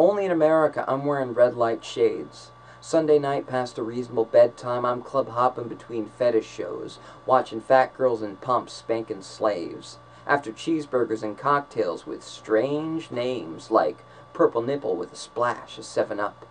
Only in America I'm wearing red light shades. Sunday night past a reasonable bedtime, I'm club hopping between fetish shows, watching fat girls in pumps spanking slaves. After cheeseburgers and cocktails with strange names like Purple Nipple with a splash of 7-Up.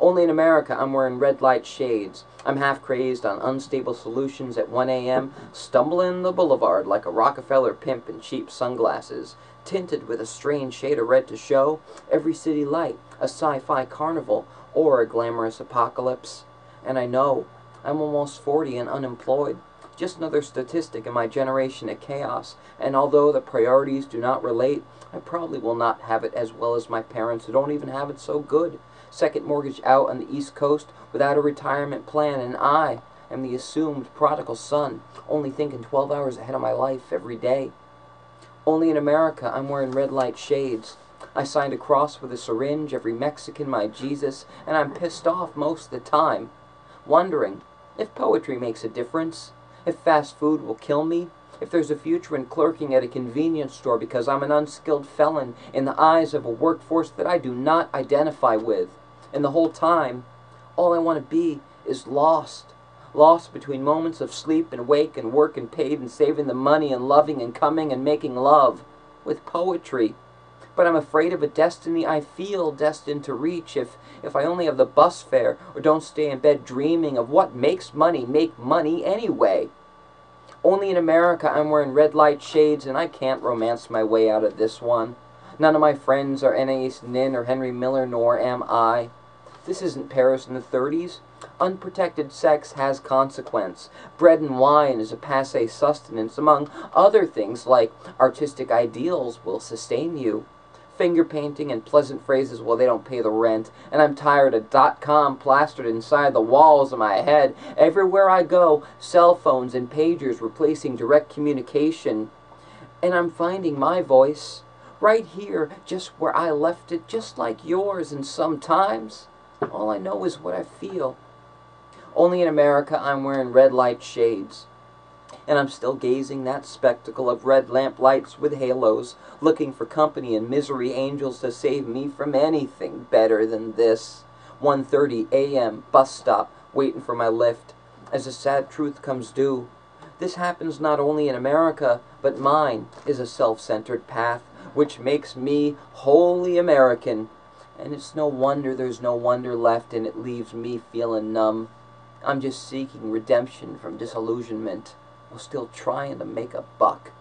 Only in America I'm wearing red light shades. I'm half crazed on unstable solutions at 1 a.m., stumbling the boulevard like a Rockefeller pimp in cheap sunglasses, tinted with a strange shade of red to show every city light, a sci-fi carnival, or a glamorous apocalypse. And I know I'm almost 40 and unemployed. Just another statistic in my generation of chaos, and although the priorities do not relate, I probably will not have it as well as my parents who don't even have it so good second mortgage out on the East Coast without a retirement plan, and I am the assumed prodigal son, only thinking 12 hours ahead of my life every day. Only in America I'm wearing red light shades. I signed a cross with a syringe, every Mexican my Jesus, and I'm pissed off most of the time, wondering if poetry makes a difference, if fast food will kill me, if there's a future in clerking at a convenience store because I'm an unskilled felon in the eyes of a workforce that I do not identify with. And the whole time, all I want to be is lost. Lost between moments of sleep and wake and work and paid and saving the money and loving and coming and making love with poetry. But I'm afraid of a destiny I feel destined to reach if, if I only have the bus fare or don't stay in bed dreaming of what makes money make money anyway. Only in America I'm wearing red light shades and I can't romance my way out of this one. None of my friends are Anais Nin or Henry Miller, nor am I. This isn't Paris in the 30s. Unprotected sex has consequence. Bread and wine is a passe sustenance, among other things like artistic ideals will sustain you. Finger painting and pleasant phrases, well, they don't pay the rent. And I'm tired of dot com plastered inside the walls of my head. Everywhere I go, cell phones and pagers replacing direct communication. And I'm finding my voice right here, just where I left it, just like yours, and sometimes all I know is what I feel. Only in America I'm wearing red light shades. And I'm still gazing that spectacle of red lamp lights with halos, looking for company and misery angels to save me from anything better than this. 1.30 a.m. bus stop, waiting for my lift. As the sad truth comes due, this happens not only in America, but mine is a self-centered path, which makes me wholly American and it's no wonder there's no wonder left and it leaves me feeling numb. I'm just seeking redemption from disillusionment while still trying to make a buck.